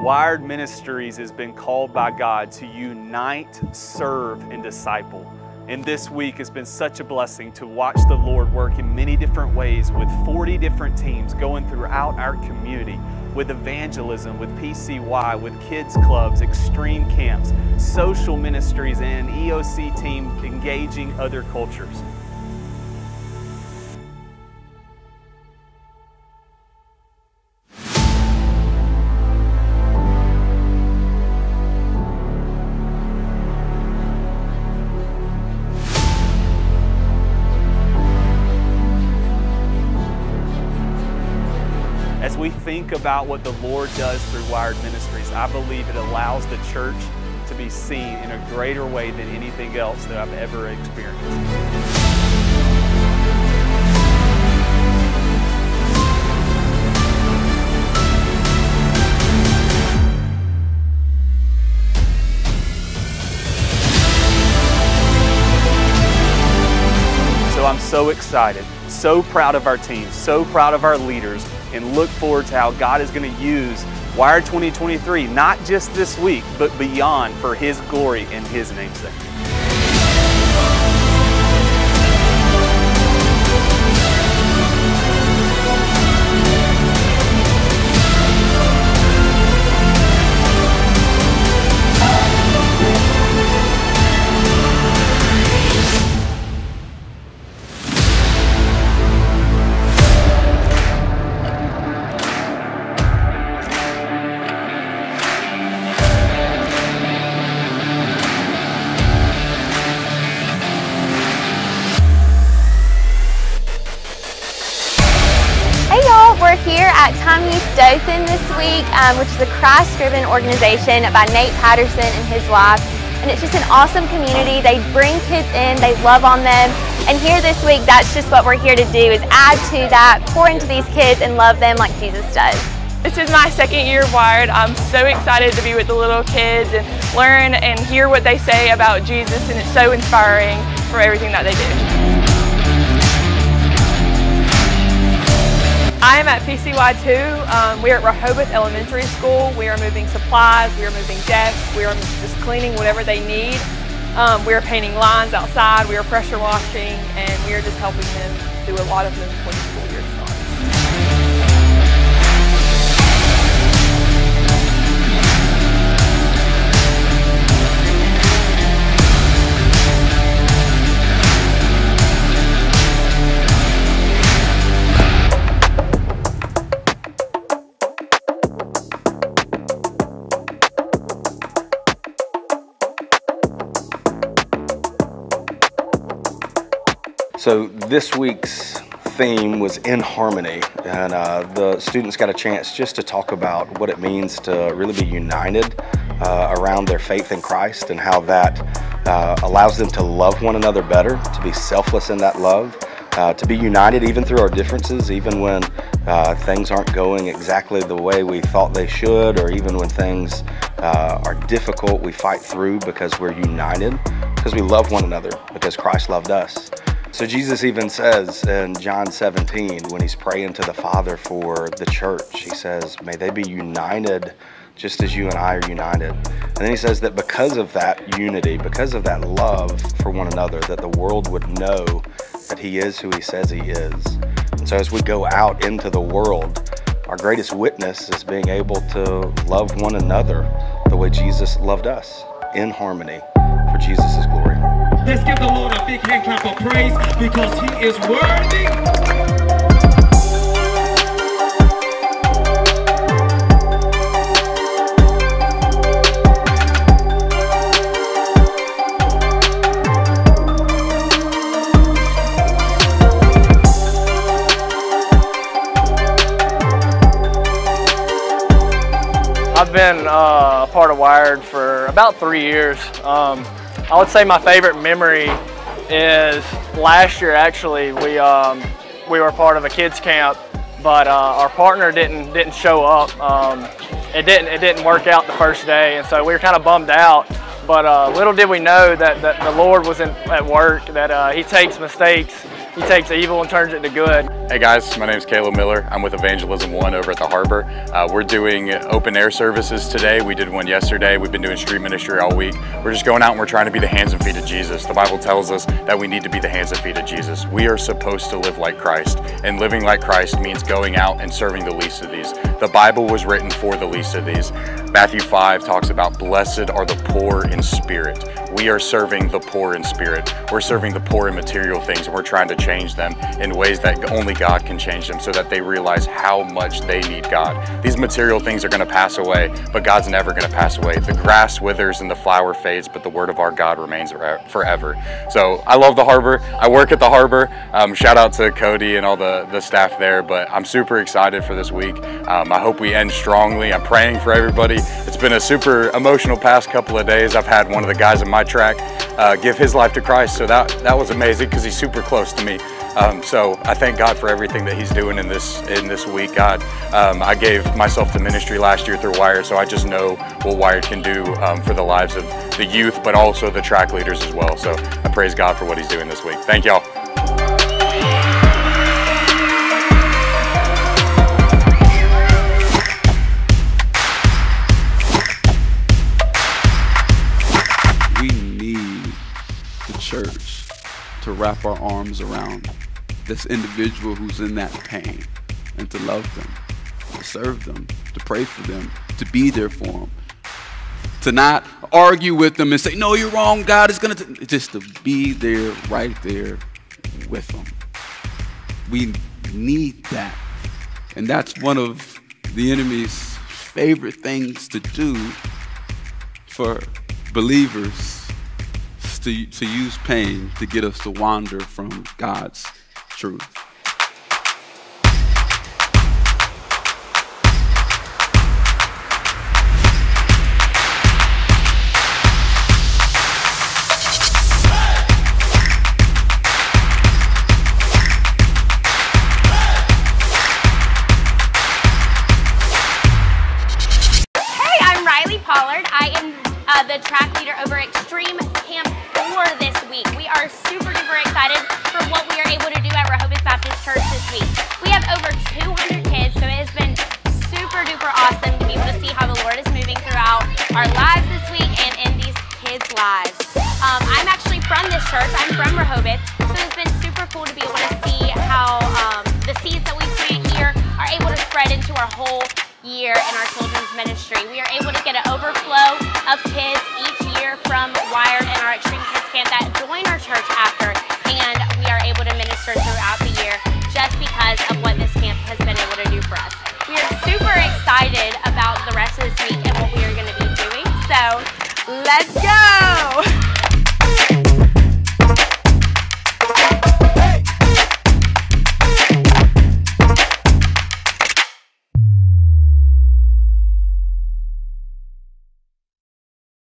Wired Ministries has been called by God to unite, serve, and disciple. And this week has been such a blessing to watch the Lord work in many different ways with 40 different teams going throughout our community with evangelism, with PCY, with kids clubs, extreme camps, social ministries, and EOC team engaging other cultures. About what the Lord does through Wired Ministries, I believe it allows the church to be seen in a greater way than anything else that I've ever experienced. So excited, so proud of our team, so proud of our leaders, and look forward to how God is going to use Wired 2023, not just this week, but beyond for His glory and His namesake. Dothan this week, um, which is a Christ-driven organization by Nate Patterson and his wife. And it's just an awesome community. They bring kids in, they love on them. And here this week, that's just what we're here to do is add to that, pour into these kids and love them like Jesus does. This is my second year of Wired. I'm so excited to be with the little kids and learn and hear what they say about Jesus and it's so inspiring for everything that they do. I am at PCY2. Um, we are at Rehoboth Elementary School. We are moving supplies, we are moving desks, we are just cleaning whatever they need. Um, we are painting lines outside, we are pressure washing, and we are just helping them do a lot of them before the school year So this week's theme was in harmony, and uh, the students got a chance just to talk about what it means to really be united uh, around their faith in Christ and how that uh, allows them to love one another better, to be selfless in that love, uh, to be united even through our differences, even when uh, things aren't going exactly the way we thought they should, or even when things uh, are difficult, we fight through because we're united, because we love one another, because Christ loved us. So Jesus even says in John 17, when he's praying to the Father for the church, he says, May they be united just as you and I are united. And then he says that because of that unity, because of that love for one another, that the world would know that he is who he says he is. And so as we go out into the world, our greatest witness is being able to love one another the way Jesus loved us, in harmony for Jesus' glory. Let's give the Lord a big hand clap of praise because he is worthy. I've been uh, a part of Wired for about three years. Um, I would say my favorite memory is last year. Actually, we um, we were part of a kids camp, but uh, our partner didn't didn't show up. Um, it didn't it didn't work out the first day, and so we were kind of bummed out. But uh, little did we know that, that the Lord was in, at work. That uh, He takes mistakes, he takes evil and turns it to good. Hey guys, my name is Caleb Miller. I'm with Evangelism One over at the Harbor. Uh, we're doing open air services today. We did one yesterday. We've been doing street ministry all week. We're just going out and we're trying to be the hands and feet of Jesus. The Bible tells us that we need to be the hands and feet of Jesus. We are supposed to live like Christ, and living like Christ means going out and serving the least of these. The Bible was written for the least of these. Matthew 5 talks about blessed are the poor in spirit. We are serving the poor in spirit. We're serving the poor in material things, and we're trying to change them in ways that only God can change them so that they realize how much they need God. These material things are going to pass away, but God's never going to pass away. The grass withers and the flower fades, but the word of our God remains forever. So I love the harbor. I work at the harbor. Um, shout out to Cody and all the, the staff there, but I'm super excited for this week. Um, I hope we end strongly. I'm praying for everybody. It's been a super emotional past couple of days. I've had one of the guys in my track uh, give his life to Christ, so that, that was amazing because he's super close to me. Um, so I thank God for everything that He's doing in this in this week. God, um, I gave myself to ministry last year through Wired, so I just know what Wired can do um, for the lives of the youth, but also the track leaders as well. So I praise God for what He's doing this week. Thank y'all. Wrap our arms around this individual who's in that pain and to love them, to serve them, to pray for them, to be there for them, to not argue with them and say, No, you're wrong, God is going to, just to be there, right there with them. We need that. And that's one of the enemy's favorite things to do for believers to, to use pain to get us to wander from God's truth. Uh, the track leader over Extreme are super duper excited for what we are able to do at Rehoboth Baptist Church this week. We have over 200 kids, so it has been super duper awesome to be able to see how the Lord is moving throughout our lives this week and in these kids' lives. Um, I'm actually from this church. I'm from Rehoboth, so it's been super cool to be able to see how um, the seeds that we plant here are able to spread into our whole year in our children's ministry. We are able to get an overflow of kids let's go!